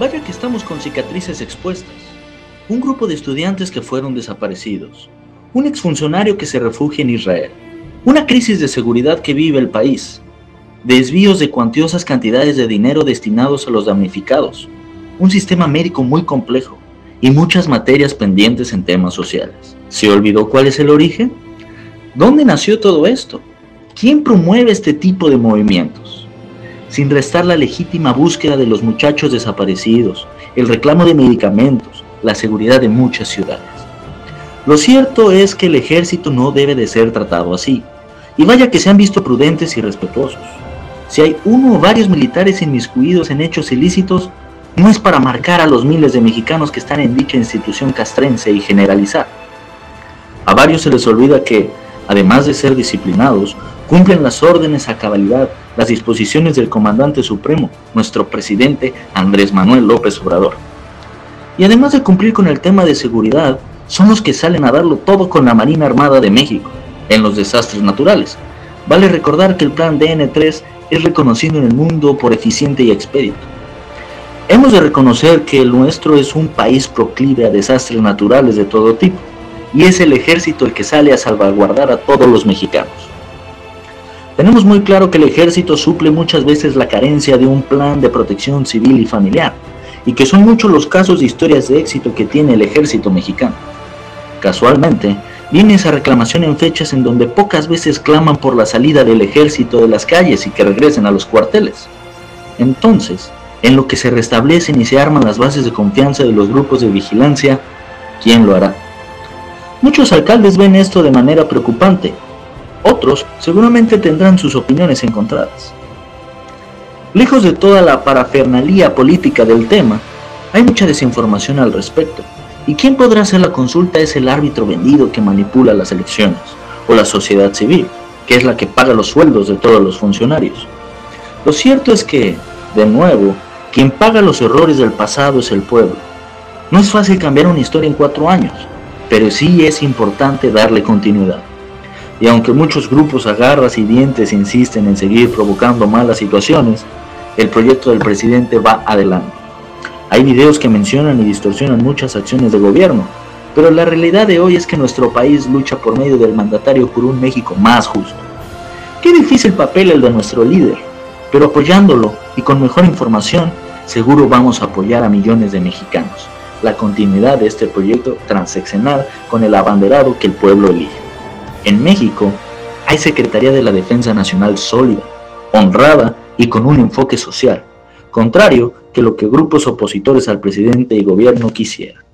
Vaya que estamos con cicatrices expuestas. Un grupo de estudiantes que fueron desaparecidos. Un exfuncionario que se refugia en Israel. Una crisis de seguridad que vive el país. Desvíos de cuantiosas cantidades de dinero destinados a los damnificados. Un sistema médico muy complejo. Y muchas materias pendientes en temas sociales. ¿Se olvidó cuál es el origen? ¿Dónde nació todo esto? ¿Quién promueve este tipo de movimientos? Sin restar la legítima búsqueda de los muchachos desaparecidos, el reclamo de medicamentos, la seguridad de muchas ciudades. Lo cierto es que el ejército no debe de ser tratado así, y vaya que se han visto prudentes y respetuosos. Si hay uno o varios militares inmiscuidos en hechos ilícitos, no es para marcar a los miles de mexicanos que están en dicha institución castrense y generalizar. A varios se les olvida que, además de ser disciplinados, cumplen las órdenes a cabalidad, las disposiciones del comandante supremo, nuestro presidente Andrés Manuel López Obrador. Y además de cumplir con el tema de seguridad, son los que salen a darlo todo con la Marina Armada de México, en los desastres naturales. Vale recordar que el plan DN3 es reconocido en el mundo por eficiente y expedito. Hemos de reconocer que el nuestro es un país proclive a desastres naturales de todo tipo, y es el ejército el que sale a salvaguardar a todos los mexicanos. Tenemos muy claro que el ejército suple muchas veces la carencia de un plan de protección civil y familiar, y que son muchos los casos de historias de éxito que tiene el ejército mexicano. Casualmente, viene esa reclamación en fechas en donde pocas veces claman por la salida del ejército de las calles y que regresen a los cuarteles. Entonces, en lo que se restablecen y se arman las bases de confianza de los grupos de vigilancia, ¿quién lo hará? Muchos alcaldes ven esto de manera preocupante otros seguramente tendrán sus opiniones encontradas. Lejos de toda la parafernalía política del tema, hay mucha desinformación al respecto, y quien podrá hacer la consulta es el árbitro vendido que manipula las elecciones, o la sociedad civil, que es la que paga los sueldos de todos los funcionarios. Lo cierto es que, de nuevo, quien paga los errores del pasado es el pueblo. No es fácil cambiar una historia en cuatro años, pero sí es importante darle continuidad. Y aunque muchos grupos a garras y dientes insisten en seguir provocando malas situaciones, el proyecto del presidente va adelante. Hay videos que mencionan y distorsionan muchas acciones de gobierno, pero la realidad de hoy es que nuestro país lucha por medio del mandatario por un México más justo. Qué difícil papel el de nuestro líder, pero apoyándolo y con mejor información, seguro vamos a apoyar a millones de mexicanos. La continuidad de este proyecto transeccional con el abanderado que el pueblo elige. En México hay Secretaría de la Defensa Nacional sólida, honrada y con un enfoque social, contrario que lo que grupos opositores al presidente y gobierno quisieran.